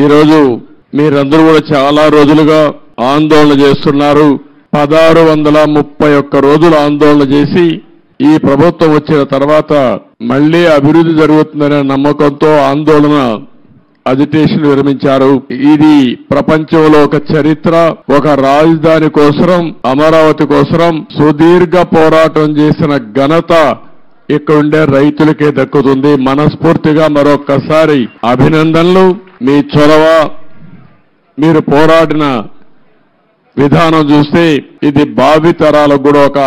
ఈరోజు మీరందరూ కూడా చాలా రోజులుగా ఆందోళన చేస్తున్నారు. పదహారు వందల ముప్పై ఒక్క రోజులు ఆందోళన చేసి ఈ ప్రభుత్వం వచ్చిన తర్వాత మళ్ళీ అభివృద్ధి జరుగుతుందనే నమ్మకంతో ఆందోళన అజిటేషన్ విరమించారు. ఇది ప్రపంచంలో ఒక చరిత్ర ఒక రాజధాని కోసరం అమరావతి కోసరం సుదీర్ఘ పోరాటం చేసిన ఘనత ఇక్కడుండే రైతులకే దక్కుతుంది. మనస్ఫూర్తిగా మరొక్కసారి అభినందనలు. మీ చొరవ మీరు పోరాడిన విధానం చూస్తే ఇది భావి తరాలకు కూడా ఒక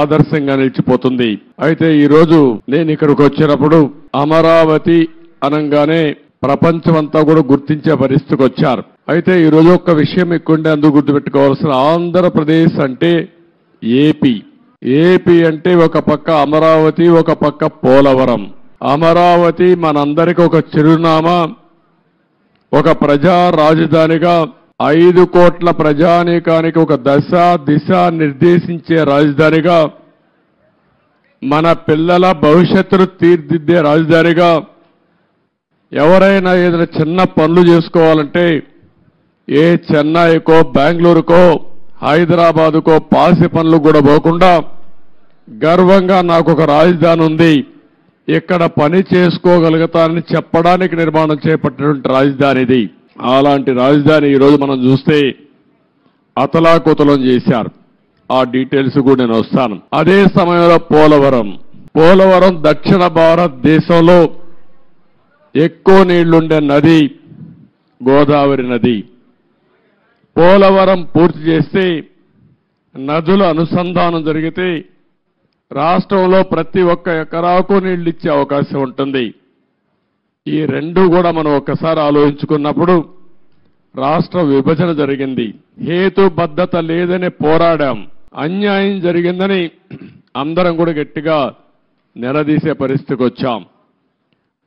ఆదర్శంగా నిలిచిపోతుంది. అయితే ఈరోజు నేను ఇక్కడికి వచ్చినప్పుడు అమరావతి అనగానే ప్రపంచమంతా కూడా గుర్తించే పరిస్థితికి వచ్చారు. అయితే ఈరోజు ఒక్క ఒక విషయం ఎక్కువంటే అందుకు గుర్తుపెట్టుకోవాల్సిన ఆంధ్రప్రదేశ్ అంటే ఏపీ. ఏపీ అంటే ఒక పక్క అమరావతి ఒక పక్క పోలవరం. అమరావతి మనందరికి ఒక చిరునామా ఒక ప్రజా రాజధానిగా ఐదు కోట్ల ప్రజానీకానికి ఒక దశ దిశ నిర్దేశించే రాజధానిగా మన పిల్లల భవిష్యత్తును తీర్దిద్దే రాజధానిగా ఎవరైనా ఏదైనా చిన్న పనులు చేసుకోవాలంటే ఏ చెన్నైకో బెంగళూరుకో హైదరాబాదుకో పాసి పనులు కూడా పోకుండా గర్వంగా నాకు ఒక రాజధాని ఉంది. ఇక్కడ పని చేసుకోగలుగుతానని చెప్పడానికి నిర్మాణం చేపట్టినటువంటి రాజధాని ఇది. అలాంటి రాజధాని ఈరోజు మనం చూస్తే అతలాకుతలం చేశారు. ఆ డీటెయిల్స్ కూడా నేను వస్తాను. అదే సమయంలో పోలవరం. పోలవరం దక్షిణ భారతదేశంలో ఎక్కువ నీళ్ళుండే నది గోదావరి నది. పోలవరం పూర్తి చేస్తే నదుల అనుసంధానం జరిగితే రాష్ట్రంలో ప్రతి ఒక్క ఎకరాకు నీళ్ళు ఇచ్చే అవకాశం ఉంటుంది. ఈ రెండు కూడా మనం ఒక్కసారి ఆలోచించుకున్నప్పుడు రాష్ట్ర విభజన జరిగింది. హేతుబద్ధత లేదని పోరాడాం. అన్యాయం జరిగిందని అందరం కూడా గట్టిగా నిలదీసే పరిస్థితికి వచ్చాం.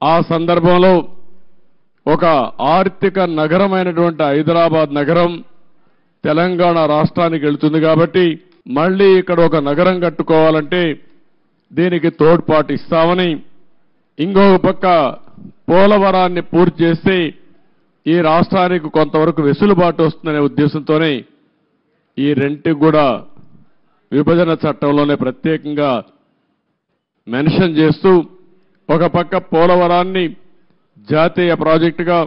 ఆ సందర్భంలో ఒక ఆర్థిక నగరమైనటువంటి హైదరాబాద్ నగరం తెలంగాణ రాష్ట్రానికి వెళ్తుంది కాబట్టి మళ్ళీ ఇక్కడ ఒక నగరం కట్టుకోవాలంటే దీనికి తోడ్పాటు ఇస్తామని ఇంకొక పక్క పోలవరాన్ని పూర్తి చేస్తే ఈ రాష్ట్రానికి కొంతవరకు వెసులుబాటు వస్తుందనే ఉద్దేశంతోనే ఈ రెంటికి కూడా విభజన చట్టంలోనే ప్రత్యేకంగా మెన్షన్ చేస్తూ ఒక పక్క పోలవరాన్ని జాతీయ ప్రాజెక్టుగా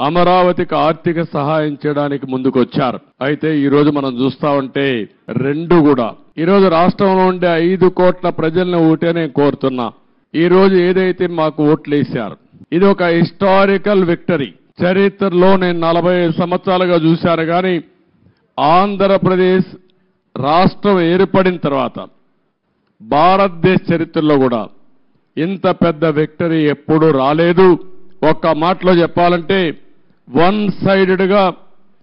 అమరావతికి ఆర్థిక సహాయం చేయడానికి ముందుకొచ్చారు. అయితే ఈ రోజు మనం చూస్తా ఉంటే రెండు కూడా. ఈరోజు రాష్ట్రంలో ఉండే ఐదు కోట్ల ప్రజల్ని ఓటే నేను కోరుతున్నా. ఈ రోజు ఏదైతే మాకు ఓట్లు వేశారు ఇది ఒక హిస్టారికల్ విక్టరీ. చరిత్రలో నేను నలభై ఐదు సంవత్సరాలుగా చూశాను కానీ ఆంధ్రప్రదేశ్ రాష్ట్రం ఏర్పడిన తర్వాత భారతదేశ చరిత్రలో కూడా ఇంత పెద్ద విక్టరీ ఎప్పుడూ రాలేదు. ఒక్క మాటలో చెప్పాలంటే వన్ సైడెడ్గా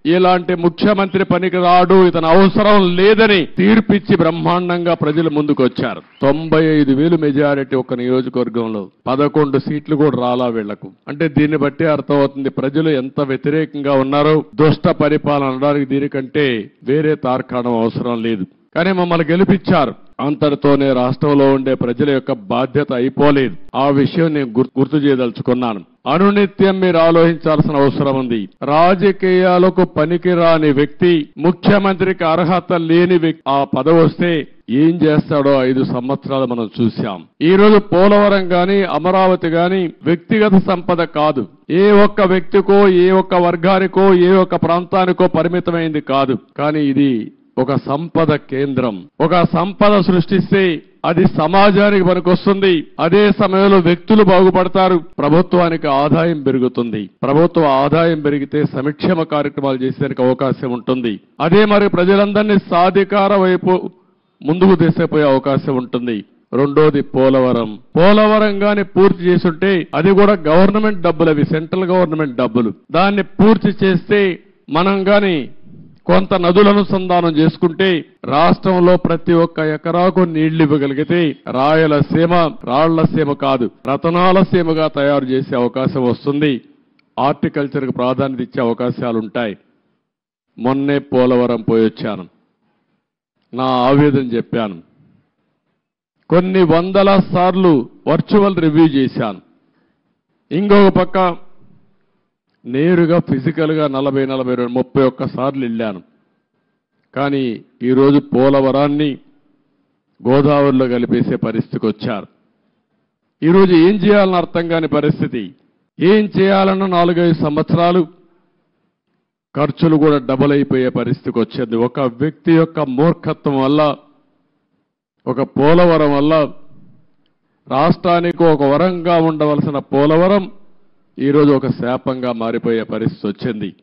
ఇలాంటి ముఖ్యమంత్రి పనికి రాడు ఇతను అవసరం లేదని తీర్పిచ్చి బ్రహ్మాండంగా ప్రజలు ముందుకు వచ్చారు తొంభై ఐదు వేలు మెజారిటీ ఒక నియోజకవర్గంలో పదకొండు సీట్లు కూడా రాలా వీళ్ళకు. అంటే దీన్ని బట్టి అర్థమవుతుంది ప్రజలు ఎంత వ్యతిరేకంగా ఉన్నారో దుష్ట పరిపాలన అనడానికి దీనికంటే వేరే తార్కాణం అవసరం లేదు. కానీ మమ్మల్ని గెలిపించారు. అంతటితోనే రాష్ట్రంలో ఉండే ప్రజల యొక్క బాధ్యత అయిపోలేదు. ఆ విషయం నేను గుర్- గుర్తు చేయదలుచుకున్నాను. అనునిత్యం మీరు ఆలోచించాల్సిన అవసరం ఉంది. రాజకీయాలకు పనికిరాని వ్యక్తి ముఖ్యమంత్రికి అర్హత లేని వ్యక్తి. ఆ పదవి వస్తే ఏం చేస్తాడో ఐదు సంవత్సరాలు మనం చూశాం. ఈ రోజు పోలవరం గాని అమరావతి గాని వ్యక్తిగత సంపద కాదు. ఏ ఒక్క వ్యక్తికో ఏ ఒక్క వర్గానికో ఏ ఒక్క ప్రాంతానికో పరిమితమైంది కాదు. కానీ ఇది ఒక సంపద కేంద్రం. ఒక సంపద సృష్టిస్తే అది సమాజానికి పనికొస్తుంది. అదే సమయంలో వ్యక్తులు బాగుపడతారు. ప్రభుత్వానికి ఆదాయం పెరుగుతుంది. ప్రభుత్వ ఆదాయం పెరిగితే సంక్షేమ కార్యక్రమాలు చేసేందుకు అవకాశం ఉంటుంది. అదే మరి ప్రజలందరినీ సాధికార వైపు ముందుకు తీసేపోయే అవకాశం ఉంటుంది. రెండోది పోలవరం. పోలవరం గాని పూర్తి చేసుంటే అది కూడా గవర్నమెంట్ డబ్బులు అవి సెంట్రల్ గవర్నమెంట్ డబ్బులు. దాన్ని పూర్తి చేస్తే మనం గాని కొంత నదుల అనుసంధానం చేసుకుంటే రాష్ట్రంలో ప్రతి ఒక్క ఎకరాకు నీళ్ళు ఇవ్వగలిగితే రాయలసీమ రాళ్ళసీమ కాదు రతనాల సీమగా తయారు చేసే అవకాశం వస్తుంది. హార్టికల్చర్కు ప్రాధాన్యత ఇచ్చే అవకాశాలు ఉంటాయి మొన్నే పోలవరం పోయి వచ్చాను. నా ఆవేదన చెప్పాను. కొన్ని వందల సార్లు వర్చువల్ రివ్యూ చేశాను. ఇంకొక పక్క నేరుగా ఫిజికల్గా నలభై నలభై రెండు ముప్పై ఒక్క సార్లు వెళ్ళాను. కానీ ఈరోజు పోలవరాన్ని గోదావరిలో కలిపేసే పరిస్థితికి వచ్చారు. ఈరోజు ఏం చేయాలని అర్థం కాని పరిస్థితి. ఏం చేయాలన్న నాలుగైదు సంవత్సరాలు ఖర్చులు కూడా డబుల్ అయిపోయే పరిస్థితికి వచ్చింది. ఒక వ్యక్తి యొక్క మూర్ఖత్వం వల్ల ఒక పోలవరం వల్ల రాష్ట్రానికి ఒక వరంగా ఉండవలసిన పోలవరం ఈరోజు ఒక శాపంగా మారిపోయే పరిస్థితి వచ్చింది.